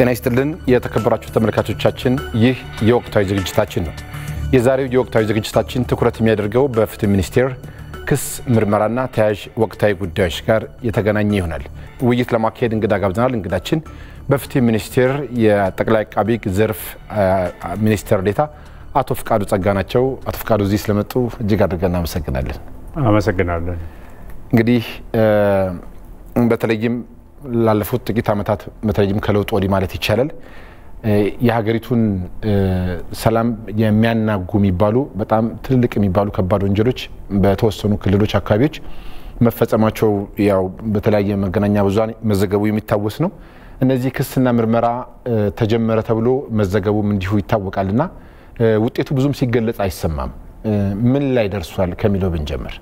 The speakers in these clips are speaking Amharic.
ጤና ይስጥልን የተከበራችሁ ተመልካቾቻችን፣ ይህ የወቅታዊ ዝግጅታችን ነው። የዛሬው የወቅታዊ ዝግጅታችን ትኩረት የሚያደርገው በፍትህ ሚኒስቴር ክስ ምርመራና ተያያዥ ወቅታዊ ጉዳዮች ጋር የተገናኘ ይሆናል። ውይይት ለማካሄድ እንግዳ ጋብዘናል። እንግዳችን በፍትህ ሚኒስቴር የጠቅላይ አቃቢ ሕግ ዘርፍ ሚኒስትር ዴኤታ አቶ ፍቃዱ ጸጋ ናቸው። አቶ ፍቃዱ እዚህ ስለመጡ እጅግ አድርገን እናመሰግናለን። አመሰግናለን። እንግዲህ በተለይም ላለፉት ጥቂት ዓመታት በተለይም ከለውጥ ወዲህ ማለት ይቻላል የሀገሪቱን ሰላም የሚያናጉ የሚባሉ በጣም ትልልቅ የሚባሉ ከባድ ወንጀሎች በተወሰኑ ክልሎች፣ አካባቢዎች መፈጸማቸው ያው በተለያየ መገናኛ ብዙኃን መዘገቡ የሚታወስ ነው። እነዚህ ክስና ምርመራ ተጀመረ ተብሎ መዘገቡም እንዲሁ ይታወቃልና ውጤቱ ብዙም ሲገለጽ አይሰማም። ምን ላይ ደርሷል ከሚለው ብንጀምር።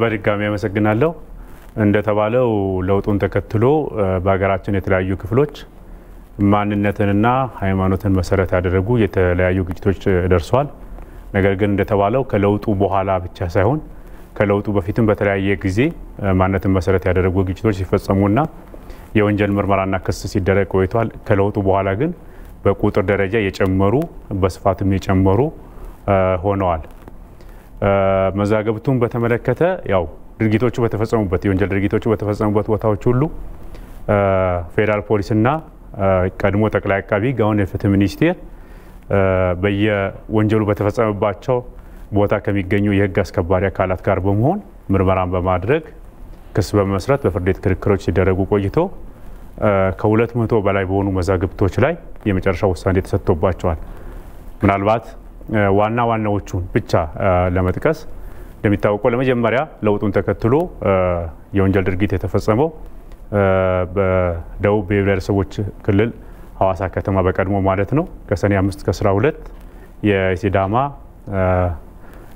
በድጋሚ አመሰግናለሁ። እንደተባለው ለውጡን ተከትሎ በሀገራችን የተለያዩ ክፍሎች ማንነትንና ሃይማኖትን መሰረት ያደረጉ የተለያዩ ግጭቶች ደርሰዋል። ነገር ግን እንደተባለው ከለውጡ በኋላ ብቻ ሳይሆን ከለውጡ በፊትም በተለያየ ጊዜ ማንነትን መሰረት ያደረጉ ግጭቶች ሲፈጸሙና የወንጀል ምርመራና ክስ ሲደረግ ቆይቷል። ከለውጡ በኋላ ግን በቁጥር ደረጃ የጨመሩ በስፋትም የጨመሩ ሆነዋል። መዛገብቱን በተመለከተ ያው ድርጊቶቹ በተፈጸሙበት የወንጀል ድርጊቶቹ በተፈጸሙበት ቦታዎች ሁሉ ፌዴራል ፖሊስና ቀድሞ ጠቅላይ አቃቢ ሕግ አሁን የፍትህ ሚኒስቴር በየወንጀሉ በተፈጸመባቸው ቦታ ከሚገኙ የህግ አስከባሪ አካላት ጋር በመሆን ምርመራን በማድረግ ክስ በመመስረት በፍርድ ቤት ክርክሮች ሲደረጉ ቆይቶ ከሁለት መቶ በላይ በሆኑ መዛግብቶች ላይ የመጨረሻ ውሳኔ ተሰጥቶባቸዋል። ምናልባት ዋና ዋናዎቹን ብቻ ለመጥቀስ እንደሚታወቀው ለመጀመሪያ ለውጡን ተከትሎ የወንጀል ድርጊት የተፈጸመው በደቡብ ብሔረሰቦች ክልል ሐዋሳ ከተማ በቀድሞ ማለት ነው ከሰኔ አምስት ከአስራ ሁለት የሲዳማ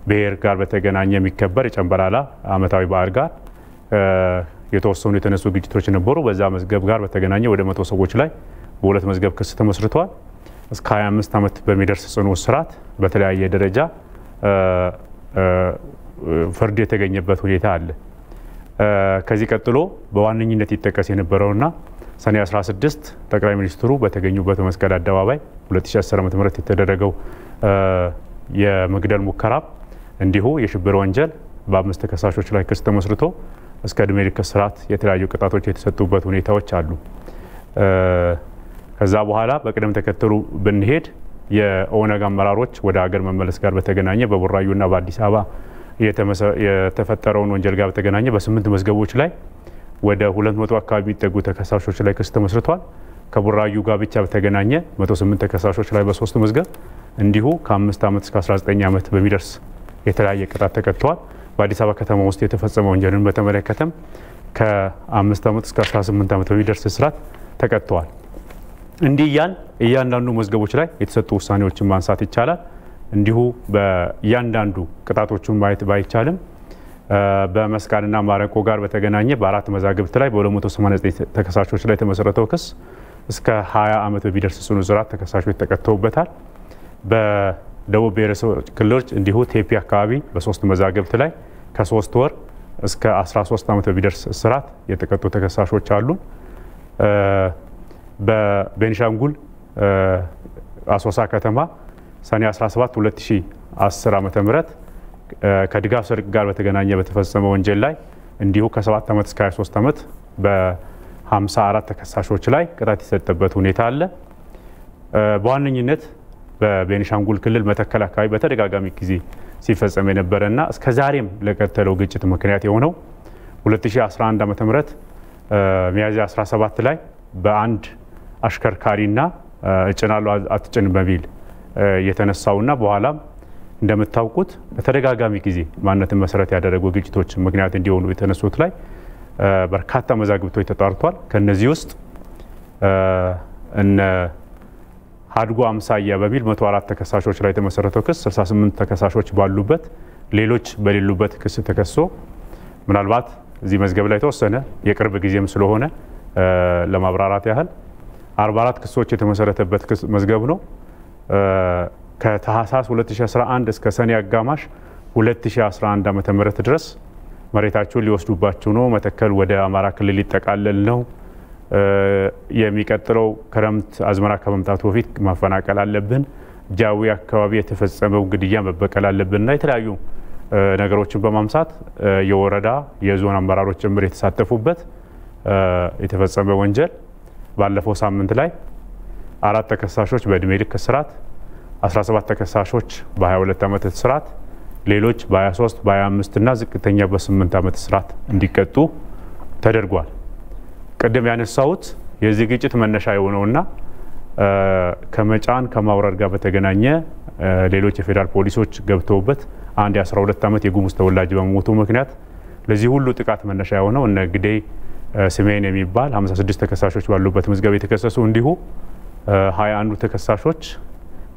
ብሔር ጋር በተገናኘ የሚከበር የጨንበላላ ዓመታዊ በዓል ጋር የተወሰኑ የተነሱ ግጭቶች ነበሩ። በዛ መዝገብ ጋር በተገናኘ ወደ መቶ ሰዎች ላይ በሁለት መዝገብ ክስ ተመስርቷል። እስከ 25 ዓመት በሚደርስ ጽኑ እስራት በተለያየ ደረጃ ፍርድ የተገኘበት ሁኔታ አለ። ከዚህ ቀጥሎ በዋነኝነት ይጠቀስ የነበረውና ሰኔ 16 ጠቅላይ ሚኒስትሩ በተገኙበት በመስቀል አደባባይ 2010 ዓ.ም የተደረገው የመግደል ሙከራ እንዲሁ የሽብር ወንጀል በአምስት ተከሳሾች ላይ ክስ ተመስርቶ እስከ እድሜ ልክ እስራት የተለያዩ ቅጣቶች የተሰጡበት ሁኔታዎች አሉ። ከዛ በኋላ በቅደም ተከተሉ ብንሄድ የኦነግ አመራሮች ወደ ሀገር መመለስ ጋር በተገናኘ በቡራዩና በአዲስ አበባ የተፈጠረውን ወንጀል ጋር በተገናኘ በስምንት መዝገቦች ላይ ወደ ሁለት መቶ አካባቢ የሚጠጉ ተከሳሾች ላይ ክስ ተመስርቷል። ከቡራዩ ጋር ብቻ በተገናኘ 108 ተከሳሾች ላይ በሶስት መዝገብ እንዲሁ ከአምስት ዓመት እስከ 19 ዓመት በሚደርስ የተለያየ ቅጣት ተቀጥተዋል። በአዲስ አበባ ከተማ ውስጥ የተፈጸመ ወንጀልን በተመለከተም ከአምስት ዓመት እስከ 18 ዓመት በሚደርስ እስራት ተቀጥተዋል። እንዲህ እያል እያንዳንዱ መዝገቦች ላይ የተሰጡ ውሳኔዎችን ማንሳት ይቻላል። እንዲሁ በእያንዳንዱ ቅጣቶቹን ማየት ባይቻልም በመስቃንና ማረቆ ጋር በተገናኘ በአራት መዛግብት ላይ በ289 ተከሳሾች ላይ የተመሰረተው ክስ እስከ 20 ዓመት በሚደርስ ጽኑ እስራት ተከሳሾች ተቀጥተውበታል። በደቡብ ብሔረሰቦች ክልሎች እንዲሁ ቴፒ አካባቢ በሶስት መዛግብት ላይ ከሶስት ወር እስከ 13 ዓመት በሚደርስ እስራት የተቀጡ ተከሳሾች አሉ። በቤኒሻንጉል አሶሳ ከተማ ሰኔ 17 2010 ዓ ም ከድጋፍ ስርቅ ጋር በተገናኘ በተፈጸመ ወንጀል ላይ እንዲሁ ከ7 ዓመት እስከ 23 ዓመት በ54 ተከሳሾች ላይ ቅጣት የሰጠበት ሁኔታ አለ። በዋነኝነት በቤኒሻንጉል ክልል መተከል አካባቢ በተደጋጋሚ ጊዜ ሲፈጸም የነበረና እስከ ዛሬም ለቀጠለው ግጭት ምክንያት የሆነው 2011 ዓ ም ሚያዝያ 17 ላይ በአንድ አሽከርካሪና እጭናለሁ አትጭን በሚል የተነሳውና በኋላም እንደምታውቁት በተደጋጋሚ ጊዜ ማንነትን መሰረት ያደረጉ ግጭቶች ምክንያት እንዲሆኑ የተነሱት ላይ በርካታ መዛግብቶች ተጣርቷል። ከነዚህ ውስጥ እነ ሀድጎ አምሳያ በሚል 104 ተከሳሾች ላይ የተመሰረተው ክስ 68 ተከሳሾች ባሉበት ሌሎች በሌሉበት ክስ ተከሶ ምናልባት እዚህ መዝገብ ላይ የተወሰነ የቅርብ ጊዜም ስለሆነ ለማብራራት ያህል 44 ክሶች የተመሰረተበት መዝገብ ነው። ከታህሳስ 2011 እስከ ሰኔ አጋማሽ 2011 ዓ ም ድረስ መሬታቸውን ሊወስዱባቸው ነው፣ መተከል ወደ አማራ ክልል ሊጠቃለል ነው፣ የሚቀጥለው ክረምት አዝመራ ከመምጣቱ በፊት ማፈናቀል አለብን፣ ጃዊ አካባቢ የተፈጸመው ግድያ መበቀል አለብንና የተለያዩ ነገሮችን በማምሳት የወረዳ የዞን አመራሮች ጭምር የተሳተፉበት የተፈጸመ ወንጀል ባለፈው ሳምንት ላይ አራት ተከሳሾች በእድሜ ልክ እስራት፣ 17 ተከሳሾች በ22 ዓመት እስራት፣ ሌሎች በ23 በ25 እና ዝቅተኛ በ8 ዓመት እስራት እንዲቀጡ ተደርጓል። ቅድም ያነሳሁት የዚህ ግጭት መነሻ የሆነውና ከመጫን ከማውረድ ጋር በተገናኘ ሌሎች የፌዴራል ፖሊሶች ገብተውበት አንድ የ12 ዓመት የጉሙዝ ተወላጅ በመሞቱ ምክንያት ለዚህ ሁሉ ጥቃት መነሻ የሆነው እነ ግዴ ስሜን የሚባል 56 ተከሳሾች ባሉበት መዝገብ የተከሰሱ እንዲሁ 21ዱ ተከሳሾች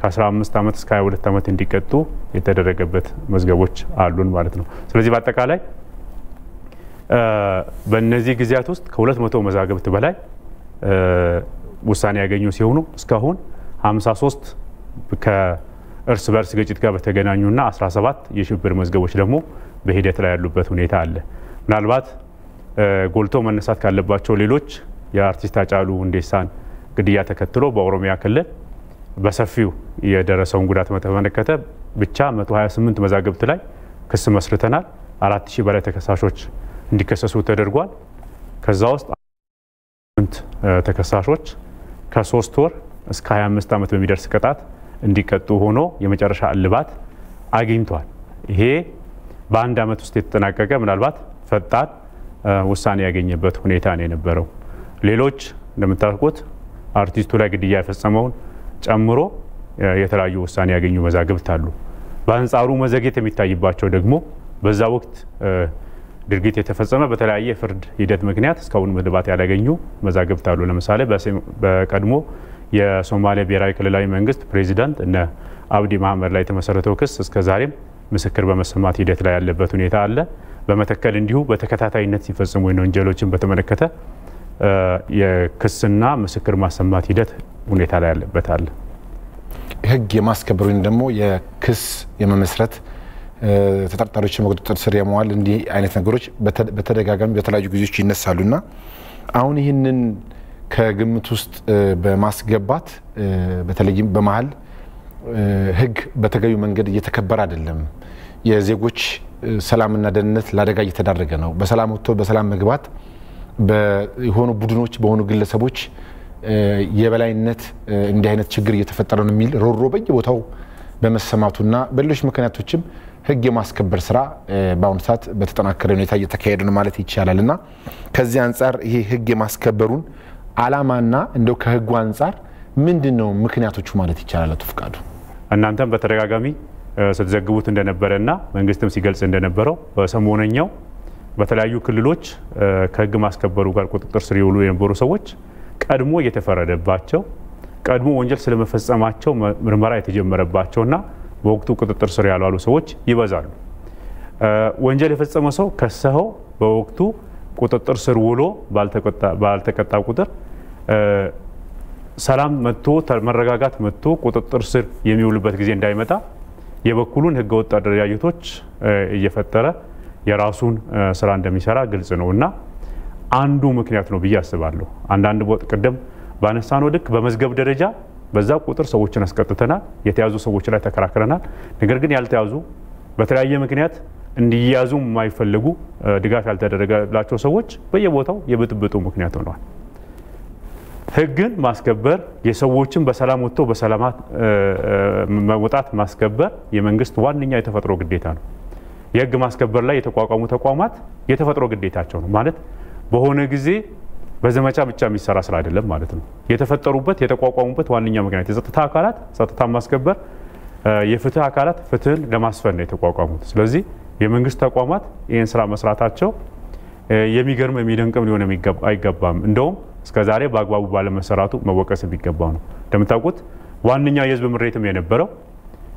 ከ15 ዓመት እስከ 22 ዓመት እንዲቀጡ የተደረገበት መዝገቦች አሉን ማለት ነው። ስለዚህ በአጠቃላይ በእነዚህ ጊዜያት ውስጥ ከ200 መዛግብት በላይ ውሳኔ ያገኙ ሲሆኑ እስካሁን 53 ከእርስ በርስ ግጭት ጋር በተገናኙና 17 የሽብር መዝገቦች ደግሞ በሂደት ላይ ያሉበት ሁኔታ አለ። ምናልባት ጎልቶ መነሳት ካለባቸው ሌሎች የአርቲስት ሃጫሉ ሁንዴሳን ግድያ ተከትሎ በኦሮሚያ ክልል በሰፊው የደረሰውን ጉዳት በተመለከተ ብቻ 128 መዛግብት ላይ ክስ መስርተናል። አራት ሺህ በላይ ተከሳሾች እንዲከሰሱ ተደርጓል። ከዛ ውስጥ ስምንት ተከሳሾች ከሶስት ወር እስከ 25 ዓመት በሚደርስ ቅጣት እንዲቀጡ ሆኖ የመጨረሻ እልባት አግኝቷል። ይሄ በአንድ ዓመት ውስጥ የተጠናቀቀ ምናልባት ፈጣን ውሳኔ ያገኘበት ሁኔታ ነው የነበረው። ሌሎች እንደምታውቁት አርቲስቱ ላይ ግድያ የፈጸመውን ጨምሮ የተለያዩ ውሳኔ ያገኙ መዛግብት አሉ። በአንጻሩ መዘግየት የሚታይባቸው ደግሞ በዛ ወቅት ድርጊት የተፈጸመ በተለያየ ፍርድ ሂደት ምክንያት እስካሁን እልባት ያላገኙ መዛግብት አሉ። ለምሳሌ በቀድሞ የሶማሊያ ብሔራዊ ክልላዊ መንግስት ፕሬዚዳንት እነ አብዲ መሐመድ ላይ የተመሰረተው ክስ እስከ ዛሬም ምስክር በመሰማት ሂደት ላይ ያለበት ሁኔታ አለ። በመተከል እንዲሁ በተከታታይነት ሲፈጽሙ ወንጀሎችን በተመለከተ የክስና ምስክር ማሰማት ሂደት ሁኔታ ላይ ያለበት አለ። ህግ የማስከበር ወይም ደግሞ የክስ የመመስረት ተጠርጣሪዎችን በቁጥጥር ስር የመዋል እንዲህ አይነት ነገሮች በተደጋጋሚ በተለያዩ ጊዜዎች ይነሳሉና አሁን ይህንን ከግምት ውስጥ በማስገባት በተለይም በመሀል ህግ በተገቢው መንገድ እየተከበረ አይደለም። የዜጎች ሰላምና ደህንነት ለአደጋ እየተዳረገ ነው። በሰላም ወጥቶ በሰላም መግባት የሆኑ ቡድኖች በሆኑ ግለሰቦች የበላይነት እንዲህ አይነት ችግር እየተፈጠረ ነው የሚል ሮሮ በየቦታው በመሰማቱና በሌሎች ምክንያቶችም ህግ የማስከበር ስራ በአሁኑ ሰዓት በተጠናከረ ሁኔታ እየተካሄደ ነው ማለት ይቻላል እና ከዚህ አንጻር ይሄ ህግ የማስከበሩን አላማና እንደው ከህጉ አንጻር ምንድን ነው ምክንያቶቹ ማለት ይቻላል? አቶ ፍቃዱ እናንተም በተደጋጋሚ ስትዘግቡት እንደነበረና መንግስትም ሲገልጽ እንደነበረው በሰሞነኛው በተለያዩ ክልሎች ከህግ ማስከበሩ ጋር ቁጥጥር ስር የውሉ የነበሩ ሰዎች ቀድሞ እየተፈረደባቸው ቀድሞ ወንጀል ስለመፈጸማቸው ምርመራ የተጀመረባቸውና በወቅቱ ቁጥጥር ስር ያልዋሉ ሰዎች ይበዛሉ። ወንጀል የፈጸመ ሰው ከሰኸው በወቅቱ ቁጥጥር ስር ውሎ ባልተቀጣ ቁጥር ሰላም መጥቶ መረጋጋት መጥቶ ቁጥጥር ስር የሚውልበት ጊዜ እንዳይመጣ የበኩሉን ህገወጥ አደረጃጀቶች እየፈጠረ የራሱን ስራ እንደሚሰራ ግልጽ ነው እና አንዱ ምክንያት ነው ብዬ አስባለሁ። አንዳንድ ቅድም ባነሳነው ልክ በመዝገብ ደረጃ በዛ ቁጥር ሰዎችን አስቀጥተናል። የተያዙ ሰዎች ላይ ተከራክረናል። ነገር ግን ያልተያዙ በተለያየ ምክንያት እንዲያዙ የማይፈልጉ ድጋፍ ያልተደረገላቸው ሰዎች በየቦታው የብጥብጡ ምክንያት ሆነዋል። ህግን ማስከበር የሰዎችን በሰላም ወጥቶ በሰላማት መውጣት ማስከበር የመንግስት ዋነኛ የተፈጥሮ ግዴታ ነው። የህግ ማስከበር ላይ የተቋቋሙ ተቋማት የተፈጥሮ ግዴታቸው ነው ማለት በሆነ ጊዜ በዘመቻ ብቻ የሚሰራ ስራ አይደለም ማለት ነው። የተፈጠሩበት የተቋቋሙበት ዋነኛ ምክንያት የጸጥታ አካላት ጸጥታ ማስከበር፣ የፍትህ አካላት ፍትህን ለማስፈን ነው የተቋቋሙት። ስለዚህ የመንግስት ተቋማት ይህን ስራ መስራታቸው የሚገርም የሚደንቅም ሊሆን አይገባም። እንደውም እስከ በአግባቡ ባለመሰራቱ መወቀስ የሚገባው ነው። እንደምታውቁት ዋነኛ የህዝብ ምሬትም የነበረው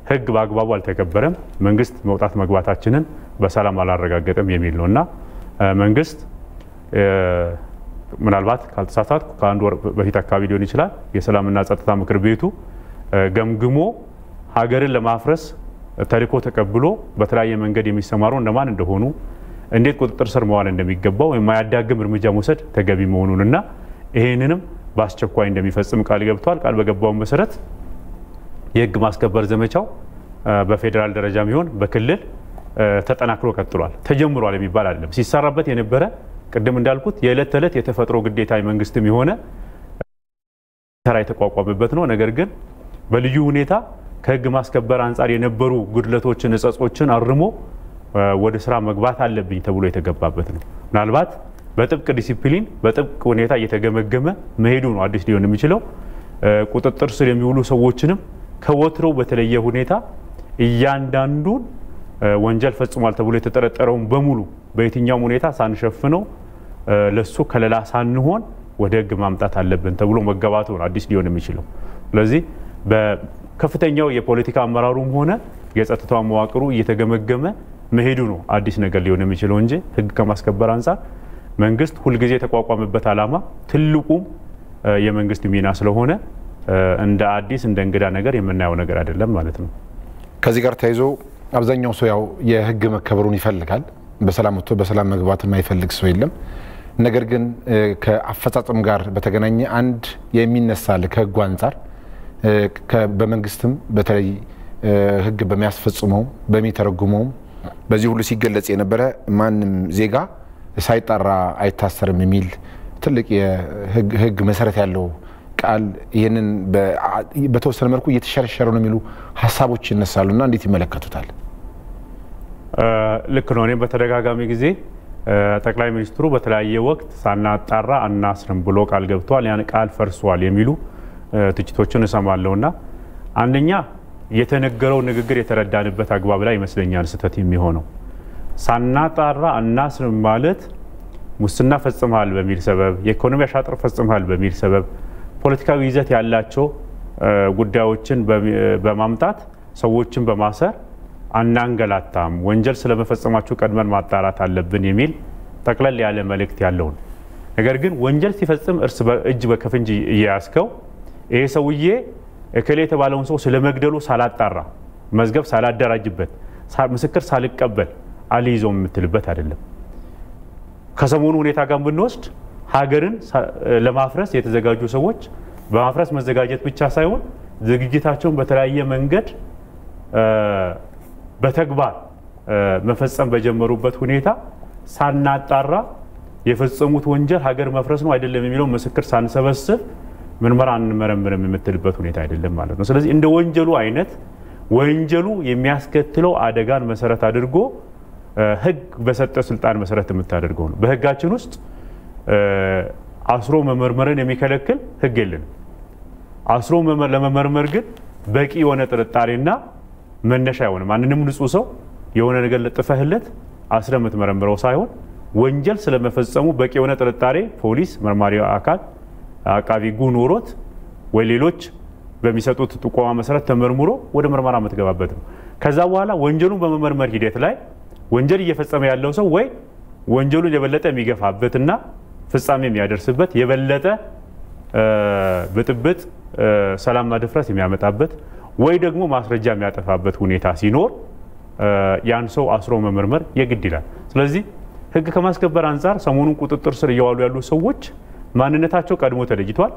ህግ በአግባቡ አልተከበረም፣ መንግስት መውጣት መግባታችንን በሰላም አላረጋገጥም የሚል ነው እና መንግስት ምናልባት ካልተሳሳትኩ ከአንድ ወር በፊት አካባቢ ሊሆን ይችላል የሰላምና ጸጥታ ምክር ቤቱ ገምግሞ ሀገርን ለማፍረስ ተልዕኮ ተቀብሎ በተለያየ መንገድ የሚሰማሩ እነማን እንደሆኑ እንዴት ቁጥጥር ስር መዋል እንደሚገባው የማያዳግም እርምጃ መውሰድ ተገቢ መሆኑንና ይህንንም በአስቸኳይ እንደሚፈጽም ቃል ገብቷል። ቃል በገባው መሰረት የህግ ማስከበር ዘመቻው በፌዴራል ደረጃ ቢሆን በክልል ተጠናክሮ ቀጥሏል። ተጀምሯል የሚባል አይደለም። ሲሰራበት የነበረ ቅድም እንዳልኩት የዕለት ተዕለት የተፈጥሮ ግዴታ የመንግስትም የሆነ ስራ የተቋቋመበት ነው። ነገር ግን በልዩ ሁኔታ ከህግ ማስከበር አንጻር የነበሩ ጉድለቶችን፣ እጸጾችን አርሞ ወደ ስራ መግባት አለብኝ ተብሎ የተገባበት ነው። ምናልባት በጥብቅ ዲሲፕሊን በጥብቅ ሁኔታ እየተገመገመ መሄዱ ነው አዲስ ሊሆን የሚችለው። ቁጥጥር ስር የሚውሉ ሰዎችንም ከወትሮው በተለየ ሁኔታ እያንዳንዱን ወንጀል ፈጽሟል ተብሎ የተጠረጠረውን በሙሉ በየትኛውም ሁኔታ ሳንሸፍነው ለሱ ከለላ ሳንሆን ወደ ህግ ማምጣት አለብን ተብሎ መገባቱ ነው አዲስ ሊሆን የሚችለው። ስለዚህ በከፍተኛው የፖለቲካ አመራሩም ሆነ የጸጥታ መዋቅሩ እየተገመገመ መሄዱ ነው አዲስ ነገር ሊሆን የሚችለው እንጂ ህግ ከማስከበር አንጻር መንግስት ሁልጊዜ የተቋቋመበት ዓላማ ትልቁም የመንግስት ሚና ስለሆነ እንደ አዲስ እንደ እንግዳ ነገር የምናየው ነገር አይደለም ማለት ነው። ከዚህ ጋር ተያይዞ አብዛኛው ሰው ያው የህግ መከበሩን ይፈልጋል። በሰላም ወጥቶ በሰላም መግባት የማይፈልግ ሰው የለም። ነገር ግን ከአፈጻጸም ጋር በተገናኘ አንድ የሚነሳ አለ ከህጉ አንጻር በመንግስትም በተለይ ህግ በሚያስፈጽመው በሚተረጉመውም በዚህ ሁሉ ሲገለጽ የነበረ ማንም ዜጋ ሳይጣራ አይታሰርም የሚል ትልቅ የህግ መሰረት ያለው ቃል ይህንን በተወሰነ መልኩ እየተሸረሸረ ነው የሚሉ ሀሳቦች ይነሳሉ እና እንዴት ይመለከቱታል? ልክ ነው። እኔም በተደጋጋሚ ጊዜ ጠቅላይ ሚኒስትሩ በተለያየ ወቅት ሳናጣራ አናስርም ብሎ ቃል ገብተዋል፣ ያን ቃል ፈርሷል የሚሉ ትችቶችን እሰማለሁ እና አንደኛ የተነገረው ንግግር የተረዳንበት አግባብ ላይ ይመስለኛል ስህተት የሚሆነው ሳናጣራ አናስርም ማለት ሙስና ፈጽመሃል በሚል ሰበብ፣ የኢኮኖሚ አሻጥር ፈጽመሃል በሚል ሰበብ ፖለቲካዊ ይዘት ያላቸው ጉዳዮችን በማምጣት ሰዎችን በማሰር አናንገላታም፣ ወንጀል ስለመፈጸማችሁ ቀድመን ማጣራት አለብን የሚል ጠቅለል ያለ መልእክት ያለውን ነገር ግን ወንጀል ሲፈጽም እርስ እጅ በከፍንጅ እየያዝከው ይሄ ሰውዬ እከሌ የተባለውን ሰው ስለመግደሉ ሳላጣራ መዝገብ ሳላደራጅበት ምስክር ሳልቀበል አልይዘውም የምትልበት አይደለም። ከሰሞኑ ሁኔታ ጋር ብንወስድ ሀገርን ለማፍረስ የተዘጋጁ ሰዎች በማፍረስ መዘጋጀት ብቻ ሳይሆን ዝግጅታቸውን በተለያየ መንገድ በተግባር መፈጸም በጀመሩበት ሁኔታ ሳናጣራ የፈጸሙት ወንጀል ሀገር መፍረስ ነው አይደለም የሚለው ምስክር ሳንሰበስብ ምርመራ አንመረምርም የምትልበት ሁኔታ አይደለም ማለት ነው። ስለዚህ እንደ ወንጀሉ አይነት ወንጀሉ የሚያስከትለው አደጋን መሰረት አድርጎ ሕግ በሰጠ ስልጣን መሰረት የምታደርገው ነው። በሕጋችን ውስጥ አስሮ መመርመርን የሚከለክል ሕግ የለንም። አስሮ ለመመርመር ግን በቂ የሆነ ጥርጣሬና መነሻ አይሆንም። ማንንም ንጹህ ሰው የሆነ ነገር ለጥፈህለት አስረ የምትመረምረው ሳይሆን ወንጀል ስለመፈጸሙ በቂ የሆነ ጥርጣሬ ፖሊስ፣ መርማሪ አካል፣ አቃቢ ሕጉ ኖሮት ወይ ሌሎች በሚሰጡት ጥቆማ መሰረት ተመርምሮ ወደ ምርመራ የምትገባበት ነው። ከዛ በኋላ ወንጀሉን በመመርመር ሂደት ላይ ወንጀል እየፈጸመ ያለው ሰው ወይ ወንጀሉን የበለጠ የሚገፋበትና ፍጻሜ የሚያደርስበት የበለጠ ብጥብጥ፣ ሰላም መደፍረስ የሚያመጣበት ወይ ደግሞ ማስረጃ የሚያጠፋበት ሁኔታ ሲኖር ያን ሰው አስሮ መመርመር የግድ ይላል። ስለዚህ ሕግ ከማስከበር አንጻር ሰሞኑን ቁጥጥር ስር እየዋሉ ያሉ ሰዎች ማንነታቸው ቀድሞ ተለይቷል።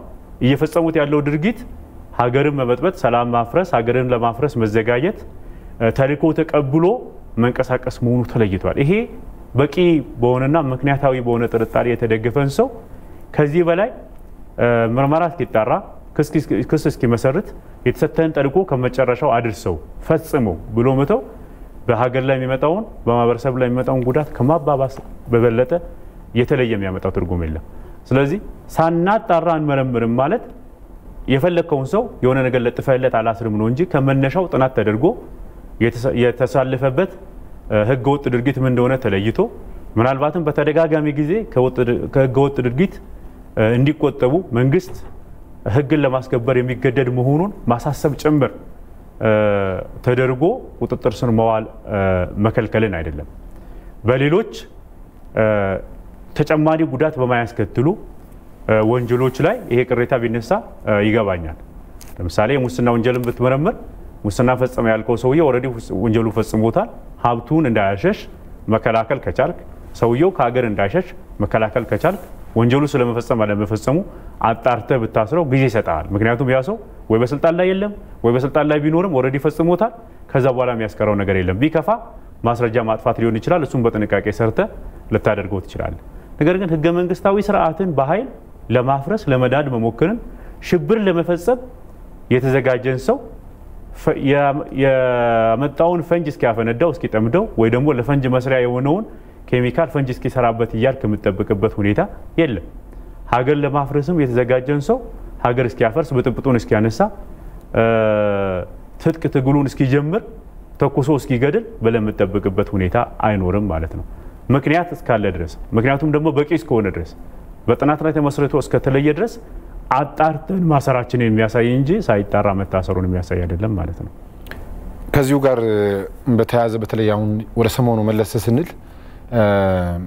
እየፈጸሙት ያለው ድርጊት ሀገርን መበጥበጥ፣ ሰላም ማፍረስ፣ ሀገርን ለማፍረስ መዘጋጀት፣ ተልዕኮ ተቀብሎ መንቀሳቀስ መሆኑ ተለይቷል። ይሄ በቂ በሆነና ምክንያታዊ በሆነ ጥርጣሬ የተደገፈን ሰው ከዚህ በላይ ምርመራ እስኪጣራ ክስ እስኪመሰርት የተሰጠህን ተልዕኮ ከመጨረሻው አድርሰው ፈጽመው ብሎ መተው በሀገር ላይ የሚመጣውን በማህበረሰብ ላይ የሚመጣውን ጉዳት ከማባባስ በበለጠ የተለየ የሚያመጣው ትርጉም የለም። ስለዚህ ሳናጣራ አንመረምርም ማለት የፈለግከውን ሰው የሆነ ነገር ለጥፈለት አላስርም ነው እንጂ ከመነሻው ጥናት ተደርጎ የተሳለፈበት ህገወጥ ድርጊት ምን እንደሆነ ተለይቶ ምናልባትም በተደጋጋሚ ጊዜ ከህገወጥ ድርጊት እንዲቆጠቡ መንግስት ህግን ለማስከበር የሚገደድ መሆኑን ማሳሰብ ጭምር ተደርጎ ቁጥጥር ስር መዋል መከልከልን አይደለም። በሌሎች ተጨማሪ ጉዳት በማያስከትሉ ወንጀሎች ላይ ይሄ ቅሬታ ቢነሳ ይገባኛል። ለምሳሌ የሙስና ወንጀልን ብትመረምር ሙስና ፈጸመ ያልከው ሰውዬ already ወንጀሉ ፈጽሞታል። ሀብቱን እንዳያሸሽ መከላከል ከቻልክ፣ ሰውየው ከሀገር እንዳይሸሽ መከላከል ከቻልክ ወንጀሉ ስለመፈጸም አለመፈጸሙ አጣርተህ ብታስረው ጊዜ ይሰጣል። ምክንያቱም ያ ሰው ወይ በስልጣን ላይ የለም ወይ በስልጣን ላይ ቢኖርም already ፈጽሞታል። ከዛ በኋላ የሚያስቀረው ነገር የለም። ቢከፋ ማስረጃ ማጥፋት ሊሆን ይችላል። እሱም በጥንቃቄ ሰርተህ ልታደርገው ትችላለህ። ነገር ግን ህገ መንግስታዊ ስርዓትን በኃይል ለማፍረስ ለመናድ መሞከርን ሽብር ለመፈጸም የተዘጋጀን ሰው የመጣውን ፈንጅ እስኪያፈነዳው እስኪጠምደው ወይ ደግሞ ለፈንጅ መስሪያ የሆነውን ኬሚካል ፈንጅ እስኪሰራበት እያልክ የምጠብቅበት ሁኔታ የለም። ሀገር ለማፍረስም የተዘጋጀን ሰው ሀገር እስኪያፈርስ ብጥብጡን እስኪያነሳ ትጥቅ ትግሉን እስኪጀምር ተኩሶ እስኪገድል ብለህ የምጠብቅበት ሁኔታ አይኖርም ማለት ነው። ምክንያት እስካለ ድረስ ምክንያቱም ደግሞ በቂ እስከሆነ ድረስ በጥናት ላይ ተመስርቶ እስከተለየ ድረስ አጣርተን ማሰራችንን የሚያሳይ እንጂ ሳይጣራ መታሰሩን የሚያሳይ አይደለም ማለት ነው። ከዚሁ ጋር በተያያዘ በተለይ አሁን ወደ ሰሞኑ መለስ ስንል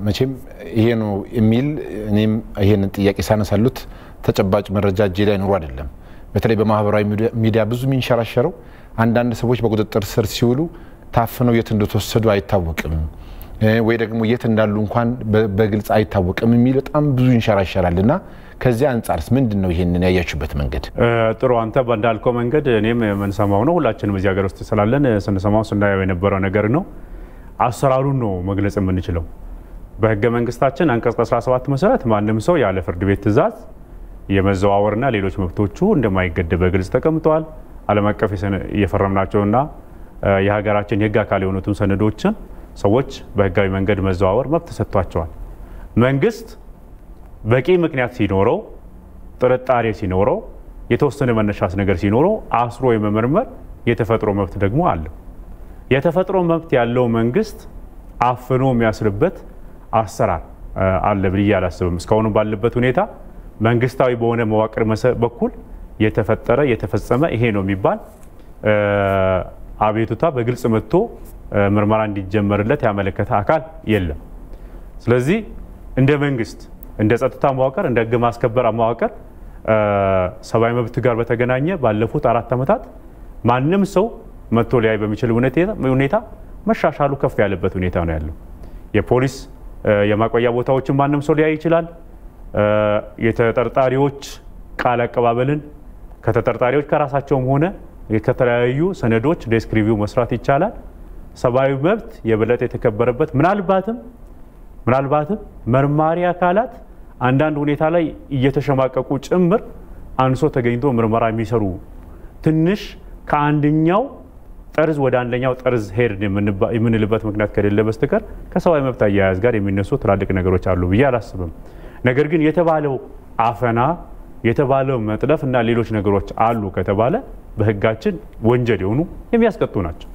መቼም ይሄ ነው የሚል እኔም ይሄንን ጥያቄ ሳነሳሉት ተጨባጭ መረጃ እጄ ላይ ኑሮ አይደለም። በተለይ በማህበራዊ ሚዲያ ብዙ የሚንሸራሸረው አንዳንድ ሰዎች በቁጥጥር ስር ሲውሉ ታፍነው የት እንደተወሰዱ አይታወቅም ወይ ደግሞ የት እንዳሉ እንኳን በግልጽ አይታወቅም የሚል በጣም ብዙ ይንሸራሸራል እና ከዚያ አንጻርስ ምንድን ነው ይሄንን ያያችሁበት መንገድ? ጥሩ አንተ እንዳልከው መንገድ እኔም የምንሰማው ነው። ሁላችንም እዚህ ሀገር ውስጥ ስላለን ስንሰማው ስናየው የነበረው ነገር ነው። አሰራሩን ነው መግለጽ የምንችለው። በህገ መንግስታችን አንቀጽ 17 መሰረት ማንም ሰው ያለ ፍርድ ቤት ትዕዛዝ የመዘዋወርና ሌሎች መብቶቹ እንደማይገደብ በግልጽ ተቀምጠዋል። ዓለም አቀፍ የፈረምናቸውና የሀገራችን የህግ አካል የሆኑትን ሰነዶችን ሰዎች በህጋዊ መንገድ መዘዋወር መብት ተሰጥቷቸዋል። መንግስት በቂ ምክንያት ሲኖረው፣ ጥርጣሬ ሲኖረው፣ የተወሰነ መነሻስ ነገር ሲኖረው አስሮ የመመርመር የተፈጥሮ መብት ደግሞ አለው። የተፈጥሮ መብት ያለው መንግስት አፍኖ የሚያስርበት አሰራር አለ ብዬ አላስብም። እስካሁኑ ባለበት ሁኔታ መንግስታዊ በሆነ መዋቅር በኩል የተፈጠረ የተፈጸመ ይሄ ነው የሚባል አቤቱታ በግልጽ መጥቶ ምርመራ እንዲጀመርለት ያመለከተ አካል የለም። ስለዚህ እንደ መንግስት እንደ ጸጥታ መዋቅር እንደ ህግ ማስከበር መዋቅር ሰብአዊ መብት ጋር በተገናኘ ባለፉት አራት ዓመታት ማንም ሰው መጥቶ ሊያይ በሚችል ሁኔታ መሻሻሉ ከፍ ያለበት ሁኔታ ነው ያለው። የፖሊስ የማቆያ ቦታዎችን ማንም ሰው ሊያይ ይችላል። የተጠርጣሪዎች ቃል አቀባበልን ከተጠርጣሪዎች ከራሳቸውም ሆነ ከተለያዩ ሰነዶች ዴስክ መስራት ይቻላል። ሰብአዊ መብት የበለጠ የተከበረበት ምናልባትም ምናልባትም መርማሪ አካላት አንዳንድ ሁኔታ ላይ እየተሸማቀቁ ጭምር አንሶ ተገኝቶ ምርመራ የሚሰሩ ትንሽ ከአንደኛው ጠርዝ ወደ አንደኛው ጠርዝ ሄድ የምንልበት ምክንያት ከሌለ በስተቀር ከሰብአዊ መብት አያያዝ ጋር የሚነሱ ትላልቅ ነገሮች አሉ ብዬ አላስብም። ነገር ግን የተባለው አፈና የተባለው መጥለፍ እና ሌሎች ነገሮች አሉ ከተባለ በህጋችን ወንጀል የሆኑ የሚያስቀጡ ናቸው።